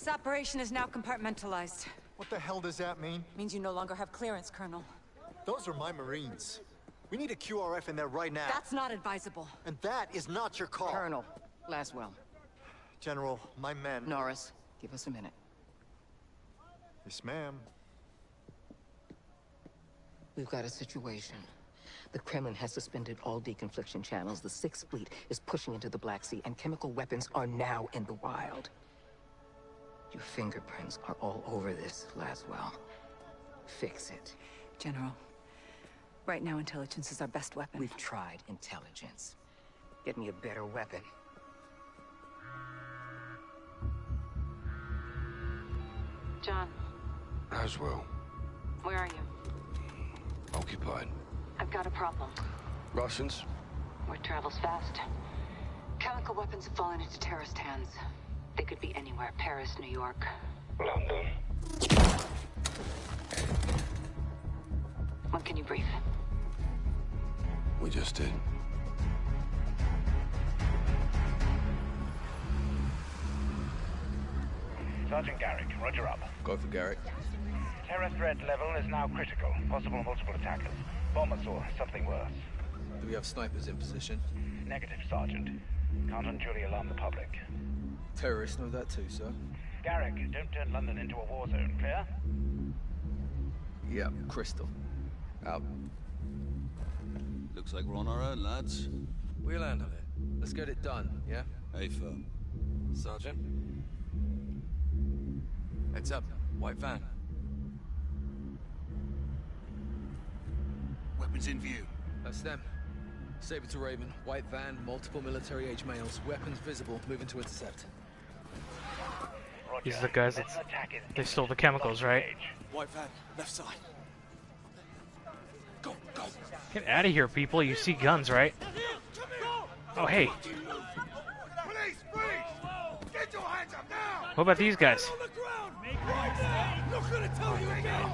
This operation is now compartmentalized. What the hell does that mean? It Means you no longer have clearance, Colonel. Those are my Marines. We need a QRF in there right now. That's not advisable. And that is not your call. Colonel, Laswell. General, my men... Norris, give us a minute. Yes, ma'am. We've got a situation. The Kremlin has suspended all deconfliction channels. The Sixth Fleet is pushing into the Black Sea, and chemical weapons are now in the wild. Your fingerprints are all over this, Laswell. Fix it. General, right now intelligence is our best weapon. We've tried intelligence. Get me a better weapon. John, Laswell, where are you? occupied. I've got a problem. Russians? Word travels fast. Chemical weapons have fallen into terrorist hands. They could be anywhere. Paris, New York. London. When can you brief? We just did. Sergeant Garrick, roger up. Go for Garrick. Terror threat level is now critical. Possible multiple attackers. Bombers or something worse. Do we have snipers in position? Negative, Sergeant. Can't unduly alarm the public. Terrorists know that too, sir. Garrick, don't turn London into a war zone, clear? Yep, Crystal. Out. Looks like we're on our own, lads. We'll handle it. Let's get it done, yeah? Hey, firm. Sergeant? Heads up. White van. Weapons in view. That's them. Saber to Raven. White van, multiple military-age males. Weapons visible. Moving to intercept. Roger. These are the guys Let that them attack it. they stole the chemicals, right? White van, left side. Go, go. Get out of here, people. You see guns, right? Oh, hey. Police, freeze! Get your hands up now! What about these guys? Not gonna tell you again!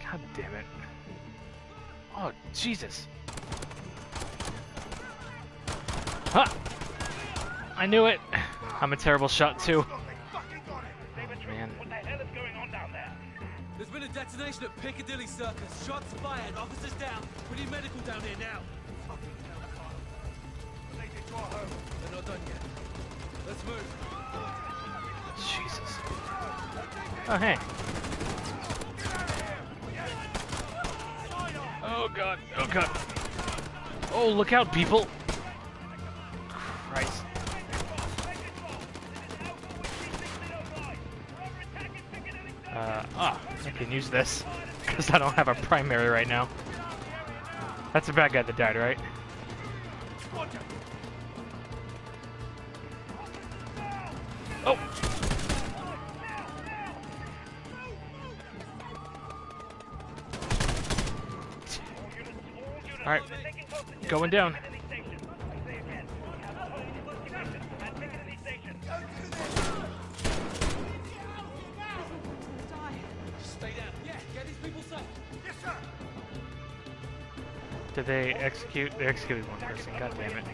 God damn it. Oh, Jesus. Ha! I knew it. I'm a terrible shot, too. Oh, man. What the hell is going on down there? There's been a detonation at Piccadilly Circus. Shots fired. Officers down. We need medical down here now. Related to our home. They're not done yet. Let's move. Jesus. Oh, oh hey. Oh, God. Oh, God. Oh, look out, people. I can use this. Because I don't have a primary right now. That's a bad guy that died, right? Oh! Alright, going down. Did they execute? They executed one person. God damn it.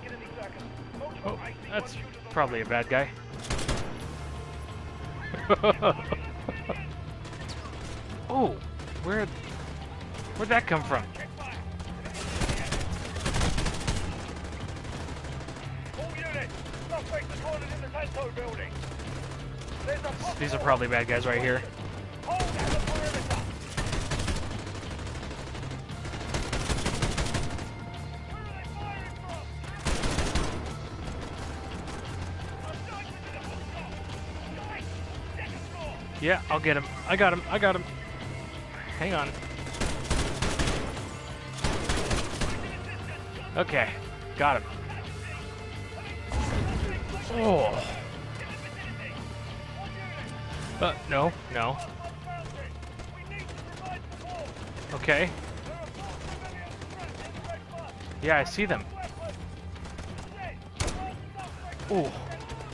Oh, that's probably a bad guy. oh, where? Where'd that come from? These are probably bad guys right here. Yeah, I'll get him. I got him. I got him. Hang on. Okay, got him. Oh. Uh, no, no. Okay. Yeah, I see them. Ooh,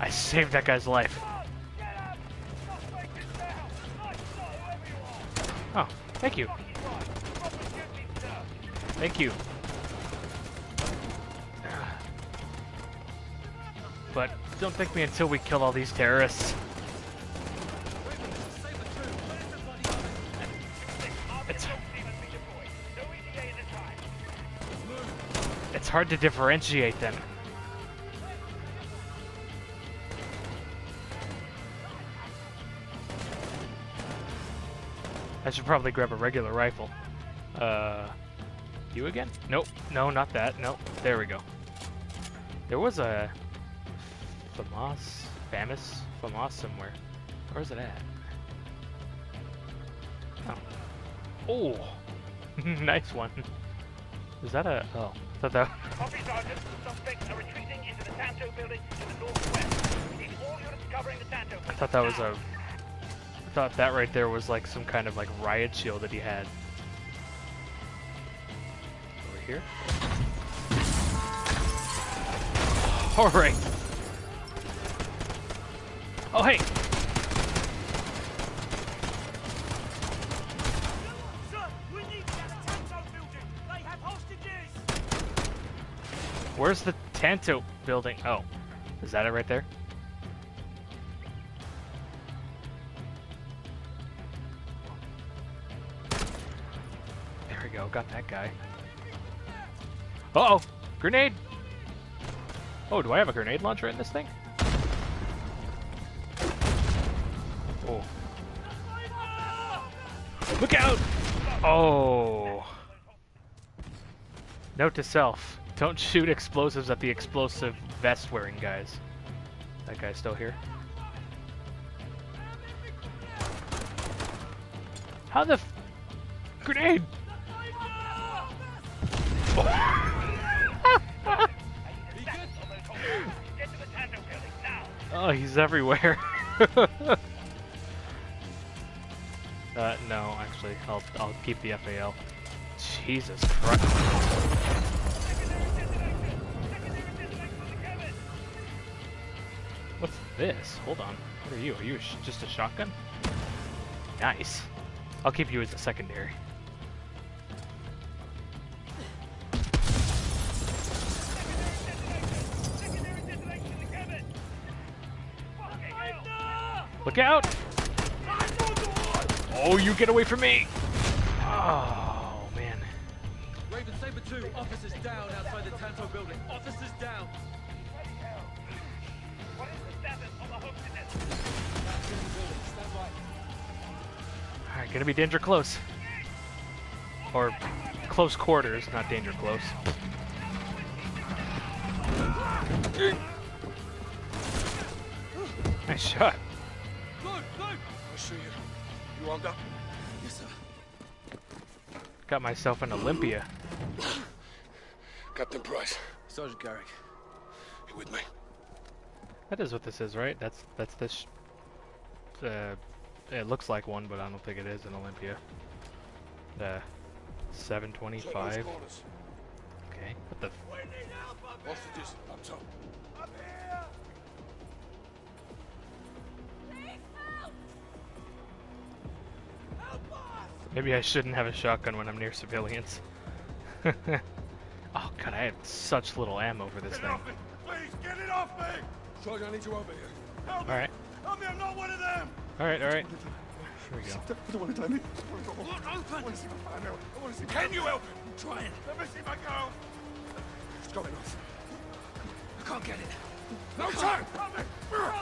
I saved that guy's life. Thank you. Thank you. but don't thank me until we kill all these terrorists. It's, it's hard to differentiate them. I should probably grab a regular rifle. Uh, you again? Nope. No, not that. Nope. There we go. There was a FAMAS, FAMAS, FAMAS somewhere. Where's it at? Oh. Oh. nice one. Is that a... Oh. I thought that... Copy, Sergeant. Suspects are retreating into the Santo building to the northwest. We need all units covering the Santo building. I thought that was a... Thought that right there was like some kind of like riot shield that he had. Over here? Alright. Oh, hey! Where's the Tanto building? Oh. Is that it right there? We go. Got that guy. Uh oh! Grenade! Oh, do I have a grenade launcher in this thing? Oh. Look out! Oh. Note to self. Don't shoot explosives at the explosive vest wearing guys. That guy's still here. How the grenade? Oh, he's everywhere. uh, no, actually, I'll I'll keep the FAL. Jesus Christ. What's this? Hold on. What are you? Are you just a shotgun? Nice. I'll keep you as a secondary. Look out! Oh, you get away from me! Oh, man. Raven Saber 2, officers down outside the Tanto building. Officers down. What is the status of the host in this? Alright, gonna be danger close. Or close quarters, not danger close. Nice shot. Good, good. I see you. You armed up? Yes, sir. Got myself an Olympia. Captain Price, Sergeant Garrick. you with me? That is what this is, right? That's that's this. Uh, it looks like one, but I don't think it is an Olympia. The 725. Okay. What the? F- Hostages, up top. Maybe I shouldn't have a shotgun when I'm near civilians. oh god, I have such little ammo for this thing. Please, get it off me! Sergeant, I need you over here. Help All right. Help me, I'm not one of them! All right, all right. Here we go. I don't want to die. Look open! I want to see my family. I want to see Can you help me? I'm trying. Let me see my girl. It's going off. I can't get it. No time! Help me! Help me!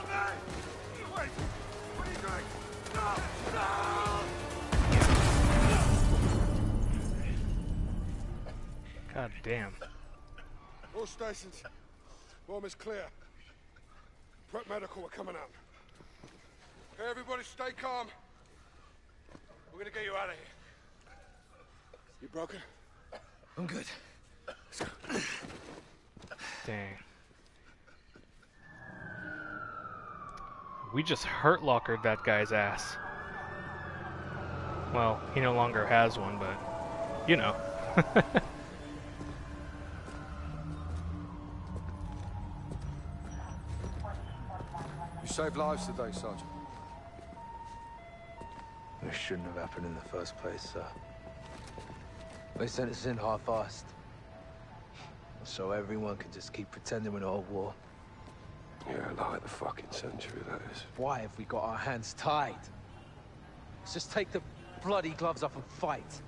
Damn. All stations. Bomb is clear. Prep medical we're coming out. Hey, everybody stay calm. We're gonna get you out of here. You broken? I'm good. Let's go. Dang. We just hurt lockered that guy's ass. Well, he no longer has one, but you know. saved lives today, Sergeant. It shouldn't have happened in the first place, sir. They sent us in half-assed. So everyone can just keep pretending we're not at war. Yeah, like the fucking century, that is. Why have we got our hands tied? Let's just take the bloody gloves off and fight.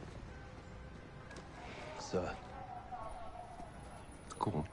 Sir. Go on.